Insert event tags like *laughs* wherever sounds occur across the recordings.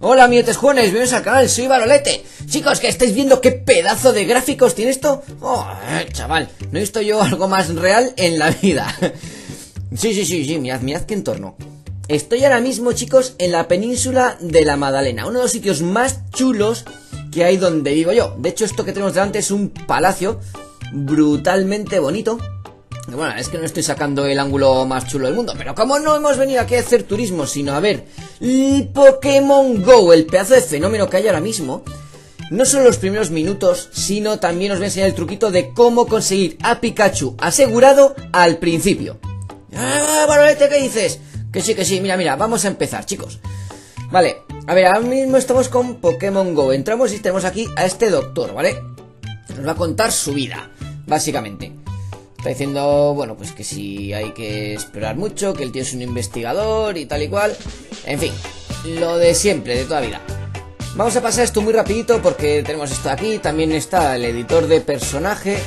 Hola amiguetes jóvenes, bienvenidos al canal, soy Barolete. Chicos, que estáis viendo qué pedazo de gráficos tiene esto. Oh, eh, chaval, no he visto yo algo más real en la vida. *laughs* Sí, sí, sí, sí, mirad, mirad qué entorno. Estoy ahora mismo, chicos, en la península de la Madalena Uno de los sitios más chulos que hay donde vivo yo. De hecho, esto que tenemos delante es un palacio brutalmente bonito bueno, es que no estoy sacando el ángulo más chulo del mundo, pero como no hemos venido aquí a hacer turismo, sino a ver Pokémon Go, el pedazo de fenómeno que hay ahora mismo, no solo los primeros minutos, sino también os voy a enseñar el truquito de cómo conseguir a Pikachu asegurado al principio. ¡Ah, Barolete, qué dices! Que sí, que sí, mira, mira, vamos a empezar, chicos. Vale, a ver, ahora mismo estamos con Pokémon Go. Entramos y tenemos aquí a este doctor, ¿vale? Nos va a contar su vida, básicamente. Está diciendo, bueno, pues que si hay que esperar mucho, que el tío es un investigador y tal y cual. En fin, lo de siempre, de toda vida. Vamos a pasar esto muy rapidito porque tenemos esto aquí, también está el editor de personaje.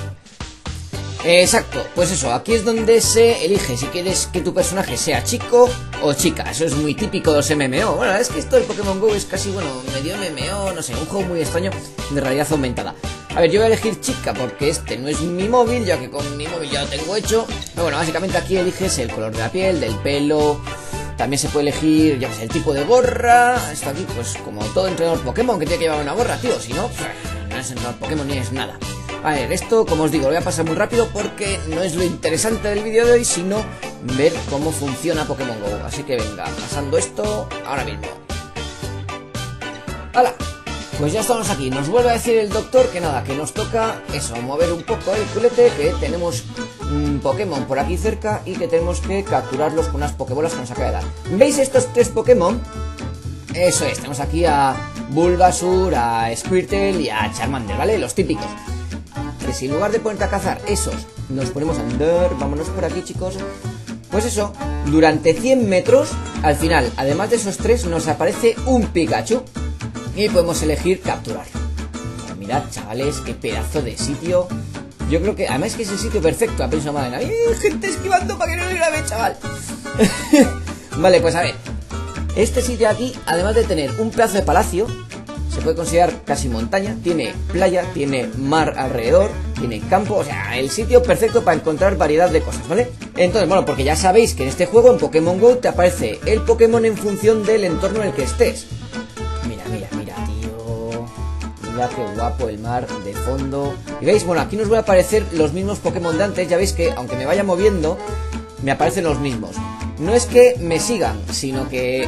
Exacto, pues eso, aquí es donde se elige si quieres que tu personaje sea chico o chica. Eso es muy típico de los MMO. Bueno, es que esto del Pokémon GO es casi, bueno, medio MMO, no sé, un juego muy extraño de realidad aumentada. A ver, yo voy a elegir chica porque este no es mi móvil, ya que con mi móvil ya lo tengo hecho. Pero bueno, básicamente aquí eliges el color de la piel, del pelo. También se puede elegir, ya sé, el tipo de gorra. Esto aquí, pues como todo entrenador Pokémon que tiene que llevar una gorra, tío. Si no, pues, no es entrenador Pokémon ni es nada. A ver, esto, como os digo, lo voy a pasar muy rápido porque no es lo interesante del vídeo de hoy, sino ver cómo funciona Pokémon GO. Así que venga, pasando esto ahora mismo. ¡Hala! Pues ya estamos aquí, nos vuelve a decir el doctor que nada, que nos toca eso, mover un poco el culete, que tenemos Pokémon por aquí cerca y que tenemos que capturarlos con unas Pokébolas que nos acaba de dar. ¿Veis estos tres Pokémon? Eso es, tenemos aquí a Bulbasur, a Squirtle y a Charmander, ¿vale? Los típicos. Que si en lugar de ponerte a cazar esos, nos ponemos a andar, vámonos por aquí chicos, pues eso, durante 100 metros, al final, además de esos tres, nos aparece un Pikachu y podemos elegir capturar. mirad, chavales, qué pedazo de sitio. Yo creo que, además que es el sitio perfecto, a pensar madre. ¡Ay, gente esquivando para que no le grabe, chaval! *laughs* vale, pues a ver. Este sitio aquí, además de tener un pedazo de palacio, se puede considerar casi montaña, tiene playa, tiene mar alrededor, tiene campo, o sea, el sitio perfecto para encontrar variedad de cosas, ¿vale? Entonces, bueno, porque ya sabéis que en este juego, en Pokémon GO, te aparece el Pokémon en función del entorno en el que estés. Qué guapo el mar de fondo. Y veis, bueno, aquí nos van a aparecer los mismos Pokémon de antes. Ya veis que, aunque me vaya moviendo, me aparecen los mismos. No es que me sigan, sino que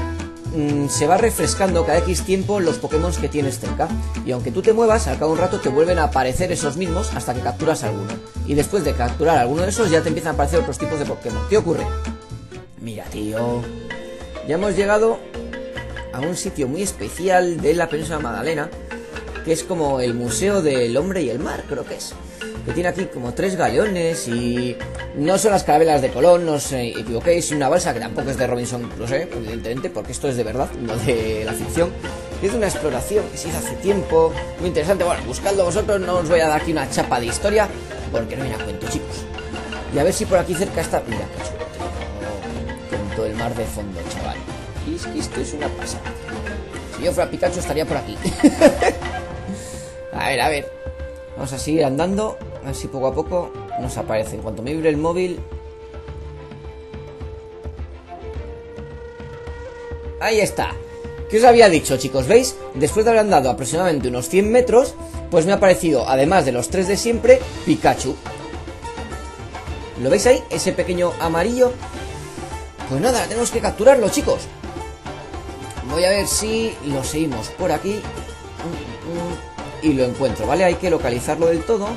mm, se va refrescando cada X tiempo los Pokémon que tienes cerca. Y aunque tú te muevas, al cabo de un rato te vuelven a aparecer esos mismos hasta que capturas alguno. Y después de capturar alguno de esos, ya te empiezan a aparecer otros tipos de Pokémon. ¿Qué ocurre? Mira, tío. Ya hemos llegado a un sitio muy especial de la península Magdalena que es como el Museo del Hombre y el Mar, creo que es. Que tiene aquí como tres galeones y no son las carabelas de Colón, no os equivoquéis, una balsa que tampoco es de Robinson Crusoe, evidentemente, porque esto es de verdad, no de la ficción. Es una exploración que se hizo hace tiempo, muy interesante. Bueno, buscadlo vosotros, no os voy a dar aquí una chapa de historia, porque no me la cuento, chicos. Y a ver si por aquí cerca está. Mira, qué con todo el mar de fondo, chaval. Y es que esto es una pasada. Si yo fuera Pikachu estaría por aquí. *laughs* A ver, a ver. Vamos a seguir andando. A ver si poco a poco nos aparece. En cuanto me vibre el móvil. Ahí está. ¿Qué os había dicho, chicos? ¿Veis? Después de haber andado aproximadamente unos 100 metros, pues me ha aparecido, además de los tres de siempre, Pikachu. ¿Lo veis ahí? Ese pequeño amarillo. Pues nada, tenemos que capturarlo, chicos. Voy a ver si lo seguimos por aquí y lo encuentro, ¿vale? Hay que localizarlo del todo.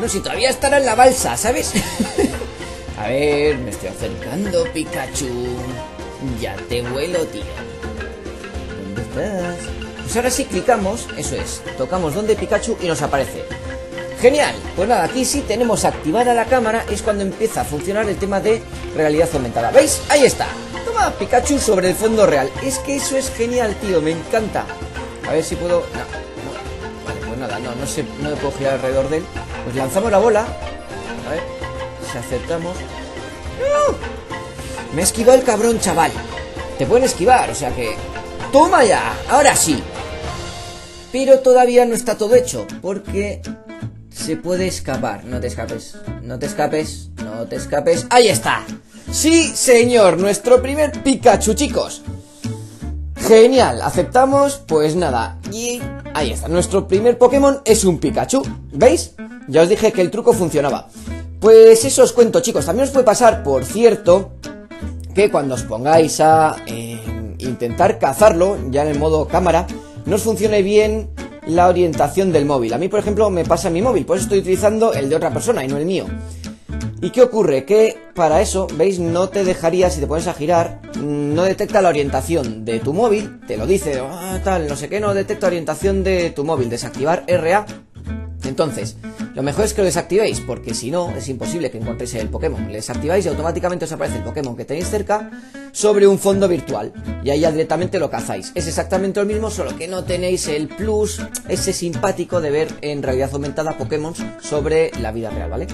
No, si todavía estará en la balsa, ¿sabes? *laughs* A ver, me estoy acercando, Pikachu. Ya te vuelo, tío. ¿Dónde estás? Pues ahora sí clicamos, eso es, tocamos donde Pikachu y nos aparece. Genial, pues nada, aquí sí tenemos activada la cámara, es cuando empieza a funcionar el tema de realidad aumentada. ¿Veis? Ahí está. Toma, Pikachu sobre el fondo real. Es que eso es genial, tío, me encanta. A ver si puedo... No, no. Vale, pues nada, no, no, sé, no puedo girar alrededor de él. Pues lanzamos la bola. A ver, si acertamos. ¡No! Me ha esquivado el cabrón, chaval. te pueden esquivar, o sea que... ¡Toma ya! Ahora sí. Pero todavía no está todo hecho, porque se puede escapar. No te escapes, no te escapes, no te escapes. ¡Ahí está! Sí, señor, nuestro primer Pikachu, chicos. Genial, aceptamos, pues nada. Y ahí está, nuestro primer Pokémon es un Pikachu. ¿Veis? Ya os dije que el truco funcionaba. Pues eso os cuento, chicos. También os puede pasar, por cierto, que cuando os pongáis a eh, intentar cazarlo, ya en el modo cámara, no os funcione bien la orientación del móvil. A mí, por ejemplo, me pasa mi móvil, por eso estoy utilizando el de otra persona y no el mío. ¿Y qué ocurre? Que para eso, ¿veis? No te dejaría, si te pones a girar, no detecta la orientación de tu móvil, te lo dice, ah, tal, no sé qué, no detecta orientación de tu móvil, desactivar RA. Entonces, lo mejor es que lo desactivéis, porque si no, es imposible que encontréis el Pokémon. Le desactiváis y automáticamente os aparece el Pokémon que tenéis cerca sobre un fondo virtual. Y ahí ya directamente lo cazáis. Es exactamente lo mismo, solo que no tenéis el plus, ese simpático de ver en realidad aumentada Pokémon sobre la vida real, ¿vale?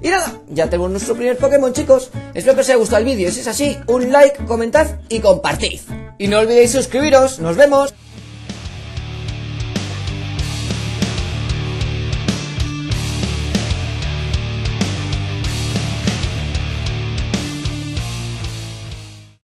Y nada, ya tenemos nuestro primer Pokémon, chicos. Espero que os haya gustado el vídeo. Si es así, un like, comentad y compartid. Y no olvidéis suscribiros. ¡Nos vemos!